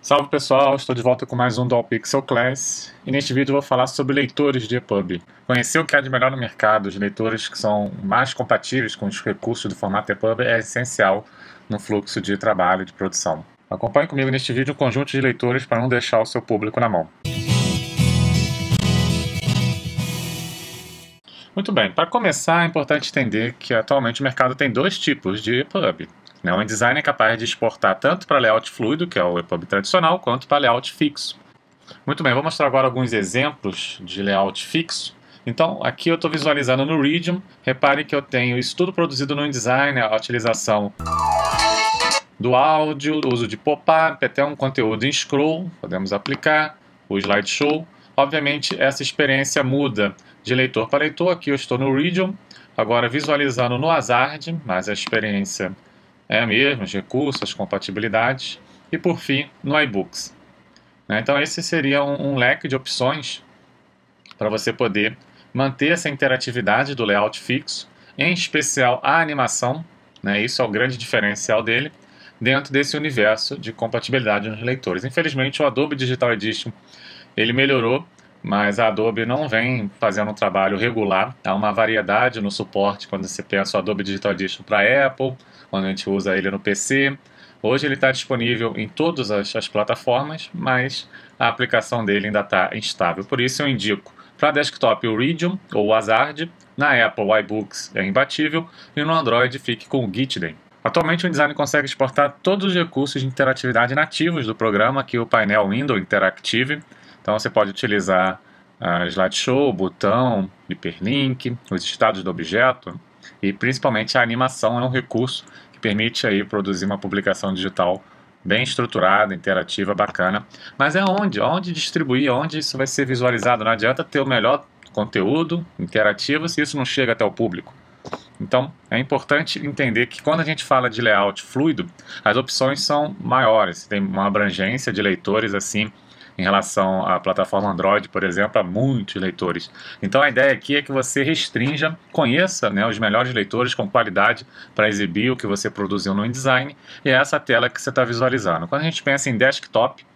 Salve pessoal, estou de volta com mais um Dual Pixel Class e neste vídeo vou falar sobre leitores de EPUB. Conhecer o que há de melhor no mercado, os leitores que são mais compatíveis com os recursos do formato EPUB é essencial no fluxo de trabalho e de produção. Acompanhe comigo neste vídeo um conjunto de leitores para não deixar o seu público na mão. Muito bem, para começar é importante entender que atualmente o mercado tem dois tipos de EPUB. Né? Um InDesign é capaz de exportar tanto para layout fluido, que é o EPUB tradicional, quanto para layout fixo. Muito bem, vou mostrar agora alguns exemplos de layout fixo. Então, aqui eu estou visualizando no Region. Repare que eu tenho isso tudo produzido no InDesign, a utilização do áudio, o uso de pop-up, até um conteúdo em scroll, podemos aplicar, o slideshow. Obviamente, essa experiência muda de leitor para leitor. Aqui eu estou no Region, agora visualizando no Azard, mas a experiência é a mesma, os recursos, as compatibilidades, e por fim, no iBooks. Né? Então esse seria um, um leque de opções para você poder manter essa interatividade do layout fixo, em especial a animação, né? isso é o grande diferencial dele, dentro desse universo de compatibilidade nos leitores. Infelizmente o Adobe Digital Edition ele melhorou, mas a Adobe não vem fazendo um trabalho regular. Há uma variedade no suporte quando você pensa o Adobe Digital Edition para Apple, quando a gente usa ele no PC. Hoje ele está disponível em todas as, as, plataformas, mas a aplicação dele ainda está instável. Por isso eu indico para desktop o Region ou o Azard, na Apple o iBooks é imbatível e no Android fique com o Gitden. Atualmente o InDesign consegue exportar todos os recursos de interatividade nativos do programa, aqui o painel Window Interactive. Então você pode utilizar a slideshow, botão, hiperlink, os estados do objeto, e principalmente a animação é um recurso que permite aí produzir uma publicação digital bem estruturada, interativa, bacana. Mas é onde? Onde distribuir? Onde isso vai ser visualizado? Não adianta ter o melhor conteúdo interativo se isso não chega até o público. Então, é importante entender que quando a gente fala de layout fluido, as opções são maiores, tem uma abrangência de leitores assim em relação à plataforma Android, por exemplo, a muitos leitores. Então a ideia aqui é que você restrinja, conheça né, os melhores leitores com qualidade para exibir o que você produziu no InDesign e é essa tela que você está visualizando. Quando a gente pensa em desktop,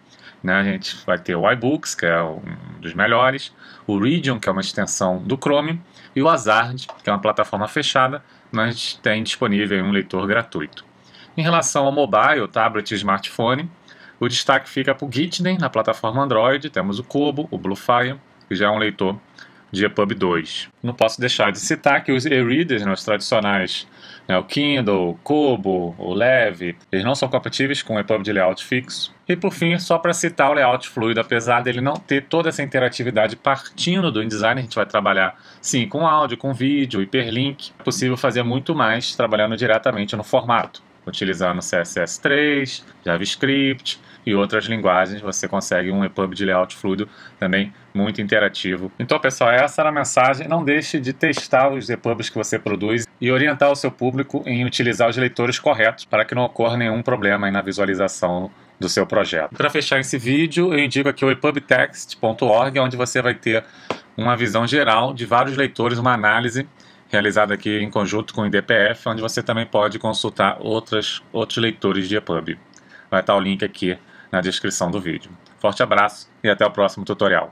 né, a gente vai ter o iBooks, que é um dos melhores, o Region, que é uma extensão do Chrome, e o Azard, que é uma plataforma fechada, mas tem disponível um leitor gratuito. Em relação ao mobile, tablet e smartphone, o destaque fica para o Gitden na plataforma Android, temos o Kobo, o Bluefire, que já é um leitor de EPUB 2. Não posso deixar de citar que os e-readers, né, os tradicionais, né, o Kindle, o Kobo, o Leve, eles não são compatíveis com o EPUB de layout fixo. E por fim, só para citar o layout fluido, apesar dele não ter toda essa interatividade partindo do InDesign, a gente vai trabalhar sim com áudio, com vídeo, hiperlink. É possível fazer muito mais trabalhando diretamente no formato, utilizando CSS3, JavaScript, e outras linguagens, você consegue um EPUB de layout fluido também muito interativo. Então, pessoal, essa era a mensagem. Não deixe de testar os EPUBs que você produz e orientar o seu público em utilizar os leitores corretos para que não ocorra nenhum problema na visualização do seu projeto. Para fechar esse vídeo, eu indico aqui o epubtext.org, onde você vai ter uma visão geral de vários leitores, uma análise realizada aqui em conjunto com o IDPF, onde você também pode consultar outras, outros leitores de EPUB. Vai estar o link aqui na descrição do vídeo. Forte abraço e até o próximo tutorial.